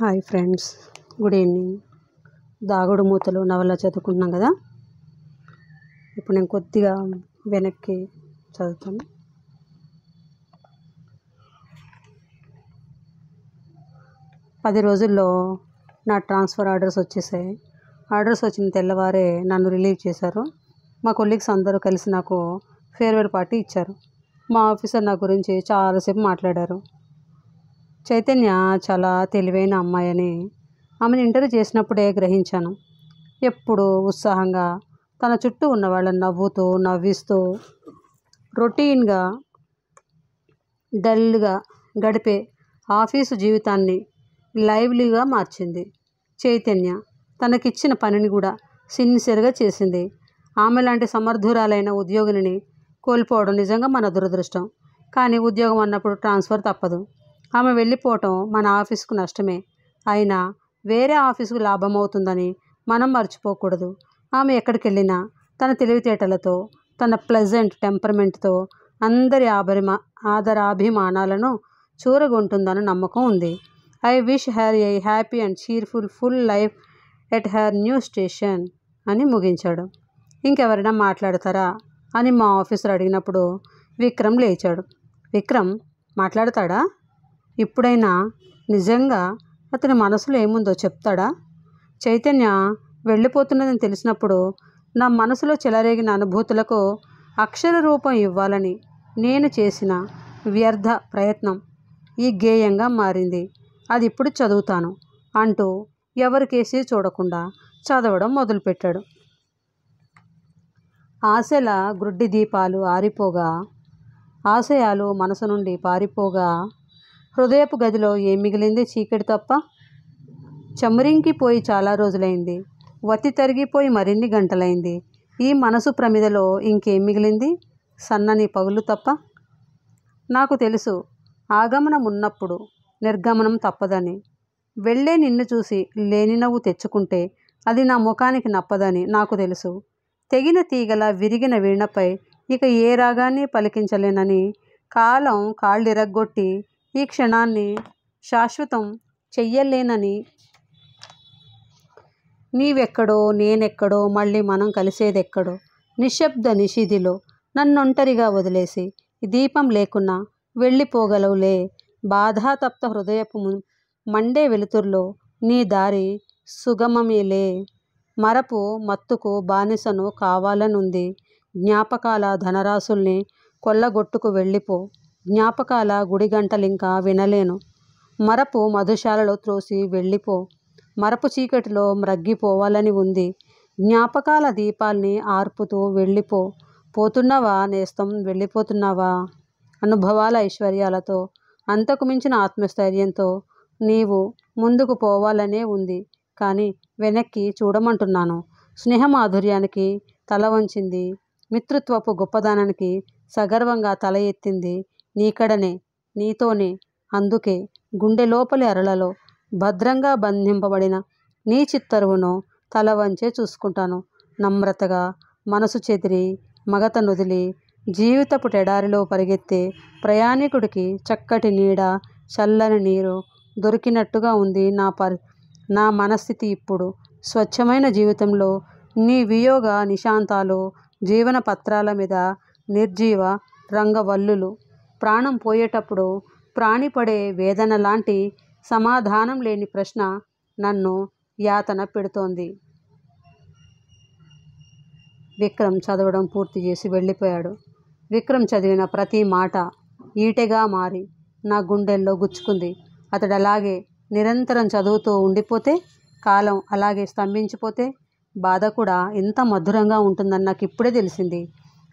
Hi friends good evening. దాగుడు మూతలు నవల చదువుకుంటున్నాం కదా? ఇప్పుడు నేను కొద్దిగా వెనక్కి చదువుతాను. పది రోజుల్లో నా ట్రాన్స్ఫర్ ఆర్డర్స్ వచ్చేసాయి. ఆర్డర్స్ వచ్చిన తెల్లవారే నన్ను రిలీవ్ చేశారు. మా కొలీగ్స్ అందరూ కలిసి నాకు ఫేర్వెల్ పార్టీ ఇచ్చారు. మా ఆఫీసర్ నా గురించి చాలాసేపు మాట్లాడారు. చైతన్య చాలా తెలివైన అమ్మాయి అని ఆమెను ఇంటర్వ్యూ చేసినప్పుడే గ్రహించాను. ఎప్పుడు ఉత్సాహంగా తన చుట్టూ ఉన్న వాళ్ళని నవ్వుతూ నవ్విస్తూ రొటీన్గా డల్గా గడిపే ఆఫీసు జీవితాన్ని లైవ్లీగా మార్చింది. చైతన్య తనకిచ్చిన పనిని కూడా సిన్సియర్గా చేసింది. ఆమె లాంటి సమర్థురాలైన ఉద్యోగిని కోల్పోవడం నిజంగా మన దురదృష్టం. కానీ ఉద్యోగం అన్నప్పుడు ట్రాన్స్ఫర్ తప్పదు. ఆమె వెళ్ళిపోవటం మన ఆఫీస్కు నష్టమే. అయినా వేరే ఆఫీసుకు లాభం అవుతుందని మనం మర్చిపోకూడదు. ఆమె ఎక్కడికి వెళ్ళినా తన తెలివితేటలతో తన ప్లెజెంట్ టెంపర్మెంట్తో అందరి ఆభరిమా ఆదరాభిమానాలను చూరగొంటుందని నమ్మకం ఉంది. I wish her a happy and cheerful full life at her new station అని ముగించాడు. ఇంకెవరైనా మాట్లాడతారా అని మా ఆఫీసర్ అడిగినప్పుడు విక్రమ్ లేచాడు. విక్రమ్ మాట్లాడతాడా? ఇప్పుడైనా నిజంగా అతని మనసులో ఏముందో చెప్తాడా? చైతన్య వెళ్ళిపోతున్నదని తెలిసినప్పుడు నా మనసులో చెలరేగిన అనుభూతులకు అక్షర రూపం ఇవ్వాలని నేను చేసిన వ్యర్థ ప్రయత్నం ఈ గేయంగా మారింది. అది ఇప్పుడు చదువుతాను అంటూ ఎవరికేసి చూడకుండా చదవడం మొదలుపెట్టాడు. ఆశల గ్రుడ్డి దీపాలు ఆరిపోగా ఆశయాలు మనసు నుండి పారిపోగా హృదయపు గదిలో ఏం మిగిలింది చీకటి తప్ప? చమురింకిపోయి చాలా రోజులైంది. వత్తి తరిగిపోయి మరిన్ని గంటలైంది. ఈ మనసు ప్రమిదలో ఇంకేం మిగిలింది? సన్నని పగులు తప్ప? నాకు తెలుసు ఆగమనం ఉన్నప్పుడు నిర్గమనం తప్పదని. వెళ్ళే నిన్ను చూసి లేని నవ్వు తెచ్చుకుంటే అది నా ముఖానికి నప్పదని నాకు తెలుసు. తెగిన తీగల విరిగిన వీణపై ఇక ఏ రాగాన్ని పలికించలేనని కాలం కాళ్ళిరగ్గొట్టి ఈ క్షణాన్ని శాశ్వతం చెయ్యలేనని. నీవెక్కడో నేనెక్కడో మళ్ళీ మనం కలిసేదెక్కడో నిశ్శబ్ద నిషిదిలో నన్నొంటరిగా వదిలేసి దీపం లేకున్నా వెళ్ళిపోగలవులే. బాధాతప్త హృదయపు మండే వెలుతుర్లో నీ దారి సుగమమేలే. మరపు మత్తుకు బానిసను కావాలనుంది. జ్ఞాపకాల ధనరాశుల్ని కొల్లగొట్టుకు వెళ్ళిపో. జ్ఞాపకాల గుడిగంటలింకా వినలేను. మరపు మధుశాలలో త్రోసి వెళ్ళిపో. మరపు చీకటిలో మ్రగ్గిపోవాలని ఉంది. జ్ఞాపకాల దీపాల్ని ఆర్పుతూ వెళ్ళిపో. పోతున్నావా నేస్తం? వెళ్ళిపోతున్నావా? అనుభవాల ఐశ్వర్యాలతో అంతకు మించిన ఆత్మస్థైర్యంతో నీవు ముందుకు పోవాలనే ఉంది. కానీ వెనక్కి చూడమంటున్నాను. స్నేహమాధుర్యానికి తల వంచింది. మిత్రుత్వపు గొప్పదానానికి సగర్వంగా తల ఎత్తింది. నీకడనే నీతోనే. అందుకే గుండె లోపలి అరలలో భద్రంగా బంధింపబడిన నీ చిత్తరువును తల వంచే చూసుకుంటాను. నమ్రతగా మనసు చెదిరి మగత నుదిలి జీవితపు టెడారిలో పరిగెత్తే ప్రయాణికుడికి చక్కటి నీడ చల్లని నీరు దొరికినట్టుగా ఉంది నా పరి నా మనస్థితి ఇప్పుడు. స్వచ్ఛమైన జీవితంలో నీ వియోగ నిశాంతాలు జీవన పత్రాల మీద నిర్జీవ రంగవల్లులు ప్రాణం పోయేటప్పుడు ప్రాణిపడే వేదన లాంటి సమాధానం లేని ప్రశ్న నన్ను యాతన పెడుతోంది. విక్రమ్ చదవడం పూర్తి చేసి వెళ్ళిపోయాడు. విక్రమ్ చదివిన ప్రతి మాట ఈటెగా మారి నా గుండెల్లో గుచ్చుకుంది. అతడు అలాగే నిరంతరం చదువుతూ ఉండిపోతే కాలం అలాగే స్తంభించిపోతే బాధ కూడా ఎంత మధురంగా ఉంటుందని నాకు ఇప్పుడే తెలిసింది.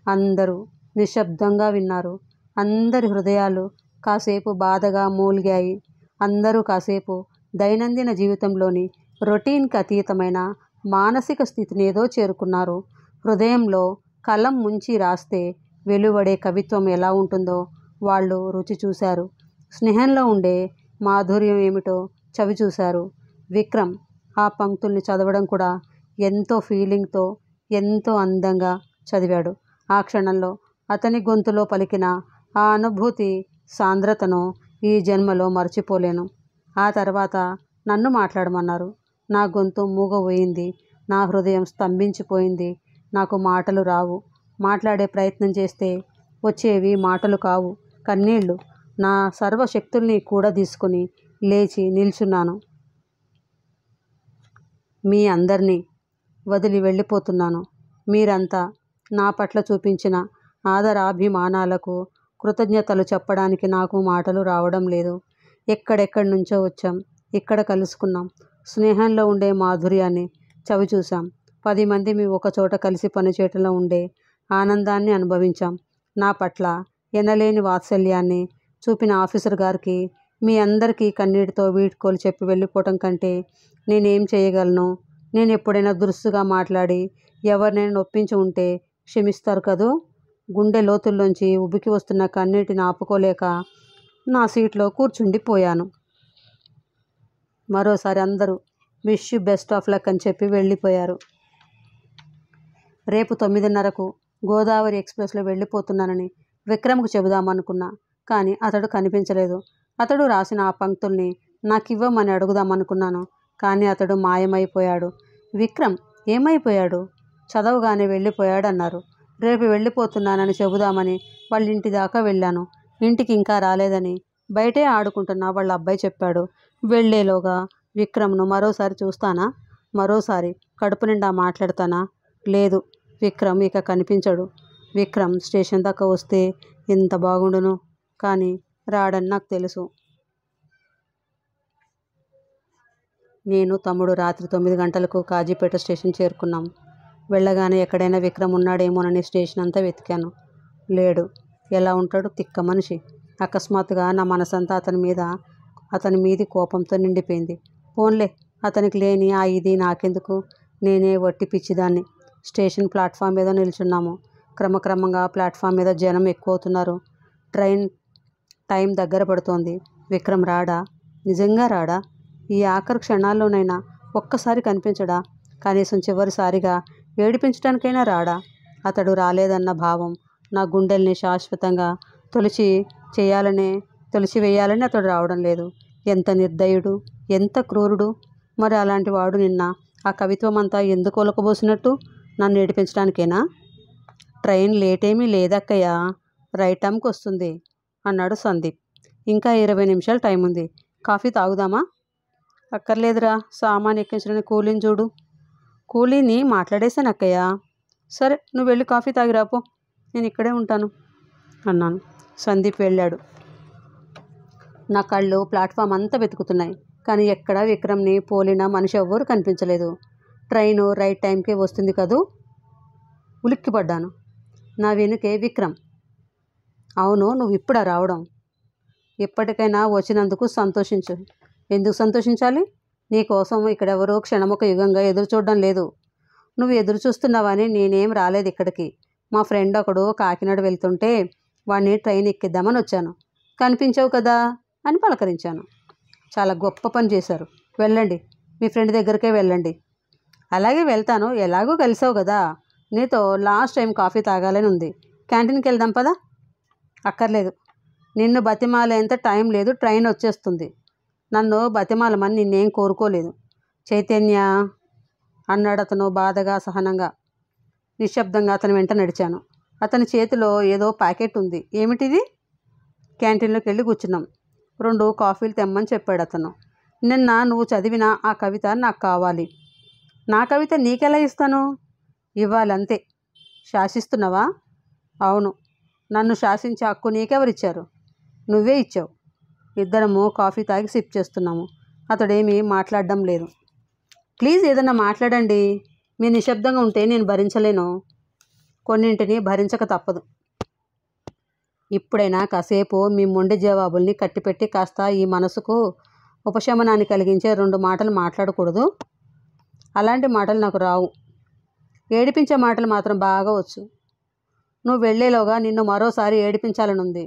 అందరూ నిశ్శబ్దంగా విన్నారు. అందరి హృదయాలు కాసేపు బాధగా మూలిగాయి. అందరూ కాసేపు దైనందిన జీవితంలోని రొటీన్కి అతీతమైన మానసిక స్థితిని ఏదో చేరుకున్నారు. హృదయంలో కలం ముంచి రాస్తే వెలువడే కవిత్వం ఎలా ఉంటుందో వాళ్ళు రుచి చూశారు. స్నేహంలో ఉండే మాధుర్యం ఏమిటో చవి చూశారు. విక్రమ్ ఆ పంక్తుల్ని చదవడం కూడా ఎంతో ఫీలింగ్తో ఎంతో అందంగా చదివాడు. ఆ క్షణంలో అతని గొంతులో పలికిన ఆ అనుభూతి సాంద్రతను ఈ జన్మలో మర్చిపోలేను. ఆ తర్వాత నన్ను మాట్లాడమన్నారు. నా గొంతు మూగబోయింది. నా హృదయం స్తంభించిపోయింది. నాకు మాటలు రావు. మాట్లాడే ప్రయత్నం చేస్తే వచ్చేవి మాటలు కావు. కన్నీళ్ళు నా సర్వశక్తుల్ని కూడా తీసుకుని లేచి నిల్చున్నాను. మీ అందరినీ వదిలి వెళ్ళిపోతున్నాను. మీరంతా నా పట్ల చూపించిన ఆదరాభిమానాలకు కృతజ్ఞతలు చెప్పడానికి నాకు మాటలు రావడం లేదు. ఎక్కడెక్కడి నుంచో వచ్చాం. ఇక్కడ కలుసుకున్నాం. స్నేహంలో ఉండే మాధుర్యాన్ని చవి చూసాం పది మంది మీ ఒక చోట కలిసి పనిచేయటంలో ఉండే ఆనందాన్ని అనుభవించాం. నా పట్ల ఎనలేని వాత్సల్యాన్ని చూపిన ఆఫీసర్ గారికి మీ అందరికీ కన్నీటితో వీడ్కోలు చెప్పి వెళ్ళిపోవటం కంటే నేనేం చేయగలను? నేను ఎప్పుడైనా దురుసుగా మాట్లాడి ఎవరినైనా నొప్పించి ఉంటే క్షమిస్తారు కదూ? గుండె లోతుల్లోంచి ఉబికి వస్తున్న కన్నీటిని ఆపుకోలేక నా సీట్లో కూర్చుండిపోయాను. మరోసారి అందరూ wish you best of luck అని చెప్పి వెళ్ళిపోయారు. రేపు తొమ్మిదిన్నరకు గోదావరి ఎక్స్ప్రెస్లో వెళ్ళిపోతున్నానని విక్రమ్కు చెబుదామనుకున్నా కానీ అతడు కనిపించలేదు. అతడు రాసిన ఆ పంక్తుల్ని నాకు ఇవ్వమని అడుగుదామనుకున్నాను కానీ అతడు మాయమైపోయాడు. విక్రమ్ ఏమైపోయాడు? చదవగానే వెళ్ళిపోయాడు అన్నారు రేపు వెళ్ళిపోతున్నానని చెబుదామని వాళ్ళ ఇంటి దాకా వెళ్ళాను. ఇంటికి ఇంకా రాలేదని బయటే ఆడుకుంటున్నా వాళ్ళ అబ్బాయి చెప్పాడు. వెళ్ళేలోగా విక్రమ్ను మరోసారి చూస్తానా? మరోసారి కడుపు నిండా మాట్లాడతానా? లేదు విక్రమ్ ఇక కనిపించడు. విక్రమ్ స్టేషన్ దాకా వస్తే ఎంత బాగుండును? కానీ రాడని నాకు తెలుసు. నేను తమ్ముడు రాత్రి తొమ్మిది గంటలకు కాజీపేట స్టేషన్ చేరుకున్నాం. వెళ్ళగానే ఎక్కడైనా విక్రమ్ ఉన్నాడేమోనని స్టేషన్ అంతా వెతికాను. లేడు. ఎలా ఉంటాడు? తిక్క మనిషి. అకస్మాత్తుగా నా మనసంతా అతని మీద అతని మీది కోపంతో నిండిపోయింది. పోన్లే అతనికి లేని ఆ ఇది నాకెందుకు? నేనే వట్టి పిచ్చిదాన్ని. స్టేషన్ ప్లాట్ఫామ్ మీద నిల్చున్నాము. క్రమక్రమంగా ప్లాట్ఫామ్ మీద జనం ఎక్కువ అవుతున్నారు ట్రైన్ టైం దగ్గర పడుతోంది. విక్రమ్ రాడా? నిజంగా రాడా? ఈ ఆఖరు క్షణాల్లోనైనా ఒక్కసారి కనిపించడా? కనీసం చివరిసారిగా ఏడిపించడానికైనా రాడా? అతడు రాలేదన్న భావం నా గుండెల్ని శాశ్వతంగా తొలిచి చేయాలనే తొలిచివేయాలని అతడు రావడం లేదు. ఎంత నిర్దయుడు ఎంత క్రూరుడు. మరి అలాంటి వాడు నిన్న ఆ కవిత్వం అంతా ఎందుకు ఒలకబోసినట్టు? నన్ను ఏడిపించడానికేనా ట్రైన్ లేట్ ఏమీ లేదక్కయ్యా రైట్ టైంకి వస్తుంది అన్నాడు సందీప్. ఇంకా ఇరవై నిమిషాలు టైం ఉంది కాఫీ తాగుదామా? అక్కర్లేదురా సామాన్ ఎక్కించడానికి కూలింగ్ చూడు. కూలీని మాట్లాడేశాను అక్కయ్య. సరే నువ్వు వెళ్ళి కాఫీ తాగిరాపో నేను ఇక్కడే ఉంటాను అన్నాను. సందీప్ వెళ్ళాడు. నా కళ్ళు ప్లాట్ఫామ్ అంతా వెతుకుతున్నాయి కానీ ఎక్కడా విక్రమ్ని పోలిన మనిషి ఎవ్వరూ కనిపించలేదు. ట్రైను రైట్ టైంకే వస్తుంది కదూ? ఉలిక్కిపడ్డాను. నా వెనుకే విక్రమ్. అవును నువ్వు ఇప్పుడా రావడం? ఎప్పటికైనా వచ్చినందుకు సంతోషించు. ఎందుకు సంతోషించాలి? నీకోసం ఇక్కడెవరూ క్షణముఖ యుగంగా ఎదురు చూడడం లేదు. నువ్వు ఎదురు చూస్తున్నావని నేనేం రాలేదు ఇక్కడికి. మా ఫ్రెండ్ ఒకడు కాకినాడ వెళ్తుంటే వాడిని ట్రైన్ ఎక్కిద్దామని వచ్చాను. కనిపించావు కదా అని పలకరించాను. చాలా గొప్ప పని చేశారు. వెళ్ళండి మీ ఫ్రెండ్ దగ్గరికే వెళ్ళండి. అలాగే వెళ్తాను. ఎలాగో కలిసావు కదా. నీతో లాస్ట్ టైం కాఫీ తాగాలని ఉంది. క్యాంటీన్కి వెళ్దాం పదా. అక్కర్లేదు. నిన్ను బతిమాలేంత టైం లేదు. ట్రైన్ వచ్చేస్తుంది. నన్ను బతిమాలమని నిన్నేం కోరుకోలేదు. చైతన్య అన్నాడు అతను బాధగా సహనంగా. నిశ్శబ్దంగా అతని వెంట నడిచాను. అతని చేతిలో ఏదో ప్యాకెట్ ఉంది. ఏమిటిది? క్యాంటీన్లోకి వెళ్ళి కూర్చున్నాం. రెండు కాఫీలు తెమ్మని చెప్పాడు అతను. నిన్న నువ్వు చదివిన ఆ కవిత నాకు కావాలి. నా కవిత నీకెలా ఇస్తాను? ఇవ్వాలంతే. శాసిస్తున్నావా? అవును. నన్ను శాసించే హక్కు నీకెవరిచ్చారు? నువ్వే ఇచ్చావు. ఇద్దరము కాఫీ తాగి సిప్ చేస్తున్నాము. అతడేమీ మాట్లాడడం లేదు. ప్లీజ్ ఏదన్నా మాట్లాడండి. మీరు నిశ్శబ్దంగా ఉంటే నేను భరించలేను. కొన్నింటిని భరించక తప్పదు. ఇప్పుడైనా కాసేపు మీ మొండి జవాబుల్ని కట్టిపెట్టి కాస్త ఈ మనసుకు ఉపశమనాన్ని కలిగించే రెండు మాటలు మాట్లాడకూడదు. అలాంటి మాటలు నాకు రావు. ఏడిపించే మాటలు మాత్రం బాగా వచ్చు. నువ్వు వెళ్ళేలోగా నిన్ను మరోసారి ఏడిపించాలని ఉంది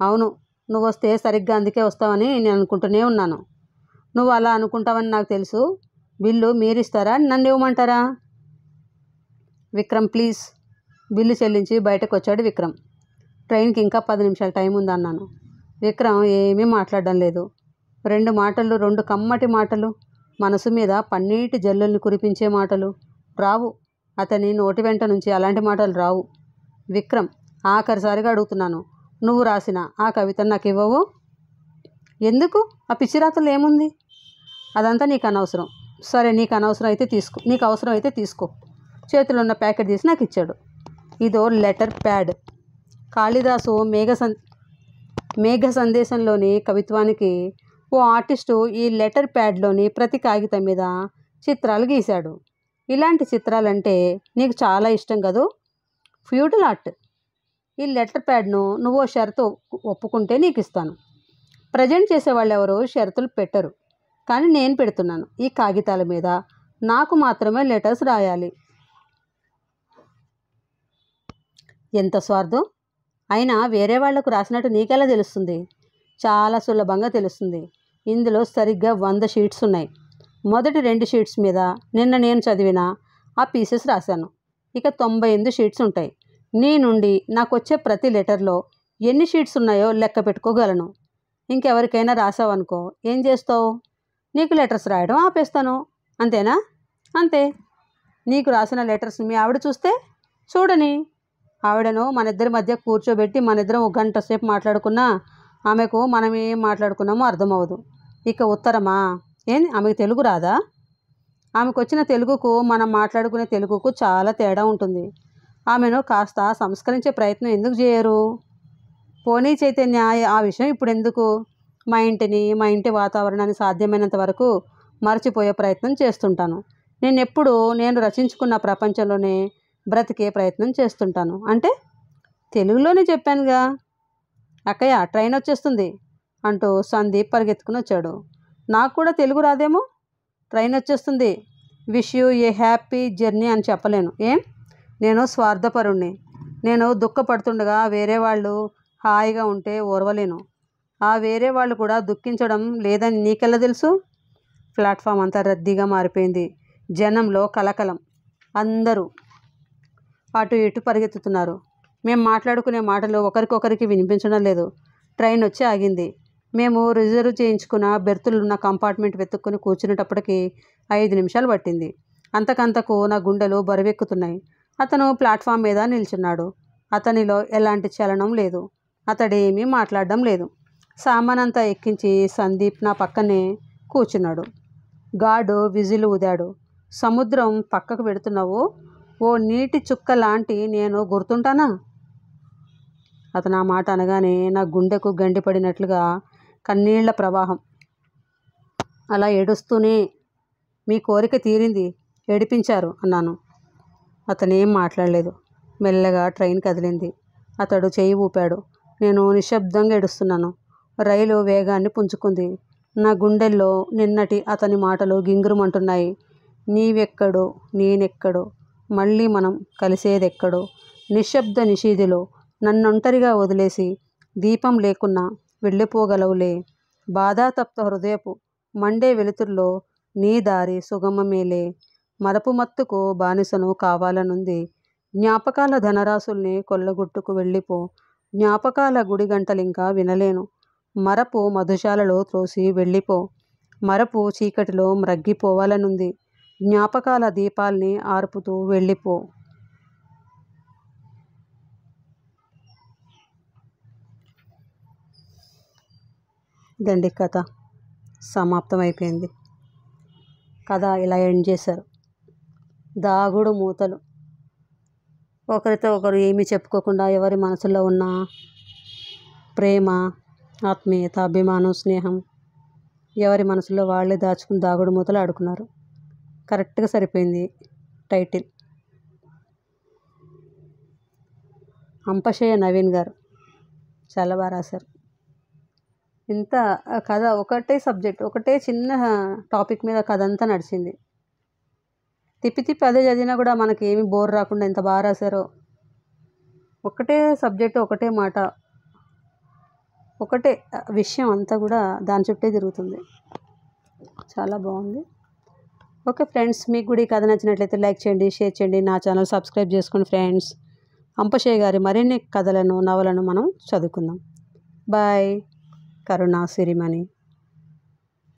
అవును నువ్వు వస్తే సరిగ్గా అందుకే వస్తావని నేను అనుకుంటూనే ఉన్నాను. నువ్వు అలా అనుకుంటావని నాకు తెలుసు. బిల్లు మీరిస్తారా? నన్ను ఇవ్వమంటారా? విక్రమ్ ప్లీజ్. బిల్లు చెల్లించి బయటకు వచ్చాడు విక్రమ్. ట్రైన్కి ఇంకా పది నిమిషాల టైం ఉంది అన్నాను. విక్రమ్ ఏమీ మాట్లాడడం లేదు. రెండు మాటలు రెండు కమ్మటి మాటలు. మనసు మీద పన్నీటి జల్లుల్ని కురిపించే మాటలు. రావు. అతని నోటి వెంట నుంచి అలాంటి మాటలు రావు. విక్రమ్ ఆఖరిసారిగా అడుగుతున్నాను. నువ్వు రాసిన ఆ కవితను నాకు ఇవ్వవు. ఎందుకు? ఆ పిచ్చిరాతలు ఏముంది? అదంతా నీకు అనవసరం. సరే నీకు అనవసరం అయితే తీసుకో. నీకు అవసరం అయితే తీసుకో. చేతిలో ఉన్న ప్యాకెట్ తీసి నాకు ఇచ్చాడు. ఇదో లెటర్ ప్యాడ్. కాళిదాసు మేఘ సం మేఘ సందేశంలోని కవిత్వానికి ఓ ఆర్టిస్టు ఈ లెటర్ ప్యాడ్లోని ప్రతి కాగితం మీద చిత్రాలు గీశాడు. ఇలాంటి చిత్రాలంటే నీకు చాలా ఇష్టం కదూ? Feudal art. ఈ లెటర్ ప్యాడ్ను నువ్వు షరతు ఒప్పుకుంటే నీకు ఇస్తాను ప్రజెంట్ చేసేవాళ్ళు ఎవరు షరతులు పెట్టరు. కానీ నేను పెడుతున్నాను. ఈ కాగితాల మీద నాకు మాత్రమే లెటర్స్ రాయాలి. ఎంత స్వార్థం? అయినా వేరే వాళ్ళకు రాసినట్టు నీకెలా తెలుస్తుంది? చాలా సులభంగా తెలుస్తుంది. ఇందులో సరిగ్గా వంద షీట్స్ ఉన్నాయి. మొదటి రెండు షీట్స్ మీద నిన్న నేను చదివిన ఆ పీసెస్ రాశాను. ఇక తొంభై ఎనిమిది షీట్స్ ఉంటాయి. నీ నుండి నాకు వచ్చే ప్రతి లెటర్లో ఎన్ని షీట్స్ ఉన్నాయో లెక్క పెట్టుకోగలను. ఇంకెవరికైనా రాసావనుకో ఏం చేస్తావు? నీకు లెటర్స్ రాయడం ఆపేస్తాను. అంతేనా? అంతే. నీకు రాసిన లెటర్స్ మీ ఆవిడ చూస్తే చూడని. ఆవిడను మన ఇద్దరి మధ్య కూర్చోబెట్టి మన ఇద్దరం ఒక గంట సేపు మాట్లాడుకున్నా ఆమెకు మనం ఏం మాట్లాడుకున్నామో అర్థమవదు ఇక ఉత్తరమా? ఏంది ఆమెకు తెలుగు రాదా? ఆమెకు వచ్చిన తెలుగుకు మనం మాట్లాడుకునే తెలుగుకు చాలా తేడా ఉంటుంది. ఆమెను కాస్త సంస్కరించే ప్రయత్నం ఎందుకు చేయరు? పోనీ చైతన్య ఆ విషయం ఇప్పుడు ఎందుకు మా ఇంటిని మా ఇంటి వాతావరణాన్ని సాధ్యమైనంత వరకు మర్చిపోయే ప్రయత్నం చేస్తుంటాను. నేను ఎప్పుడు నేను రచించుకున్న ప్రపంచంలోనే బ్రతికే ప్రయత్నం చేస్తుంటాను. అంటే తెలుగులోనే చెప్పానుగా. అక్కయ్య ట్రైన్ వచ్చేస్తుంది అంటూ సందీప్ పరిగెత్తుకుని వచ్చాడు. నాకు కూడా తెలుగు రాదేమో? ట్రైన్ వచ్చేస్తుంది. Wish you a happy journey అని చెప్పలేను. ఏం? నేను స్వార్థపరుణ్ణి. నేను దుఃఖపడుతుండగా వేరే వాళ్ళు హాయిగా ఉంటే ఓర్వలేను. ఆ వేరే వాళ్ళు కూడా దుఃఖించడం లేదని నీకెలా తెలుసు? ప్లాట్ఫామ్ అంతా రద్దీగా మారిపోయింది. జనంలో కలకలం. అందరూ అటు ఇటు పరిగెత్తుతున్నారు. మేము మాట్లాడుకునే మాటలు ఒకరికొకరికి వినిపించడం లేదు. ట్రైన్ వచ్చి ఆగింది. మేము రిజర్వ్ చేయించుకున్న బెర్తులు ఉన్న కంపార్ట్మెంట్ వెతుక్కుని కూర్చునేటప్పటికి ఐదు నిమిషాలు పట్టింది. అంతకంతకు నా గుండెలు బరువెక్కుతున్నాయి. అతను ప్లాట్ఫామ్ మీద నిల్చున్నాడు. అతనిలో ఎలాంటి చలనం లేదు. అతడేమీ మాట్లాడడం లేదు. సామానంతా ఎక్కించి సందీప్ నా పక్కనే కూర్చున్నాడు. గాడు విజిల్ ఊదాడు. సముద్రం పక్కకు పెడుతున్నావు? ఓ నీటి చుక్క లాంటి నేను గుర్తుంటానా? అతను ఆ మాట అనగానే నా గుండెకు గండిపడినట్లుగా కన్నీళ్ళ ప్రవాహం. అలా ఏడుస్తూనే మీ కోరిక తీరింది. ఏడిపించారు అన్నాను. అతనేం మాట్లాడలేదు. మెల్లగా ట్రైన్ కదిలింది. అతడు చేయి ఊపాడు. నేను నిశ్శబ్దంగా ఏడుస్తున్నాను. రైలు వేగాన్ని పుంజుకుంది. నా గుండెల్లో నిన్నటి అతని మాటలు గింగురుమంటున్నాయి. నీవెక్కడో నేనెక్కడో మళ్ళీ మనం కలిసేదెక్కడో. నిశ్శబ్ద నిషీధిలో నన్నొంటరిగా వదిలేసి దీపం లేకున్నా వెళ్ళిపోగలవులే. బాధాతప్త హృదయపు మండే వెలుతుర్లో నీ దారి సుగమమేలే. మరపు మత్తుకు బానిసను కావాలనుంది. జ్ఞాపకాల ధనరాశుల్ని కొల్లగొట్టుకు వెళ్ళిపో. జ్ఞాపకాల గుడి గంటలింకా వినలేను. మరపు మధుశాలలో త్రోసి వెళ్ళిపో. మరపు చీకటిలో మ్రగ్గిపోవాలనుంది. జ్ఞాపకాల దీపాల్ని ఆర్పుతూ వెళ్ళిపో. ఇదండి కథ. సమాప్తం అయిపోయింది కథ ఇలా ఎండ్ చేశారు. దాగుడు మూతలు. ఒకరితో ఒకరు ఏమీ చెప్పుకోకుండా ఎవరి మనసులో ఉన్న ప్రేమ ఆత్మీయత అభిమానం స్నేహం ఎవరి మనసులో వాళ్ళే దాచుకుని దాగుడు మూతలు ఆడుకున్నారు. కరెక్ట్గా సరిపోయింది టైటిల్. అంపశయ్య నవీన్ గారు. చాలా బాగా రాశారు. ఇంత ఆ కథ ఒకటే సబ్జెక్ట్ ఒకటే చిన్న టాపిక్ మీద కథ అంతా నడిచింది. తిప్పి తిప్పి అదే చదివినా కూడా మనకి ఏమి బోర్ రాకుండా ఎంత బాగా రాశారో. ఒకటే సబ్జెక్ట్ ఒకటే మాట ఒకటే విషయం అంతా కూడా దాని చుట్టే తిరుగుతుంది. చాలా బాగుంది. ఓకే ఫ్రెండ్స్ మీకు కూడా ఈ కథ నచ్చినట్లయితే లైక్ చేయండి షేర్ చేయండి నా ఛానల్ సబ్స్క్రైబ్ చేసుకోండి ఫ్రెండ్స్. అంపశయ్య గారి మరిన్ని కథలను నవలను మనం చదువుకుందాం. బాయ్. కరుణ సిరిమణి.